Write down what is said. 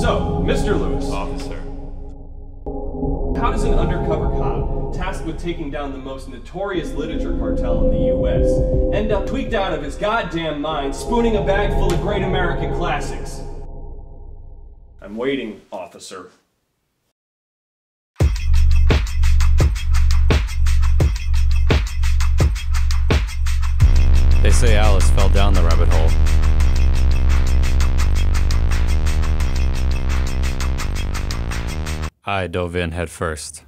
So, Mr. Lewis, Officer. how does an undercover cop tasked with taking down the most notorious literature cartel in the US end up tweaked out of his goddamn mind spooning a bag full of great American classics? I'm waiting, officer. They say Alice fell down the rabbit I dove in head first.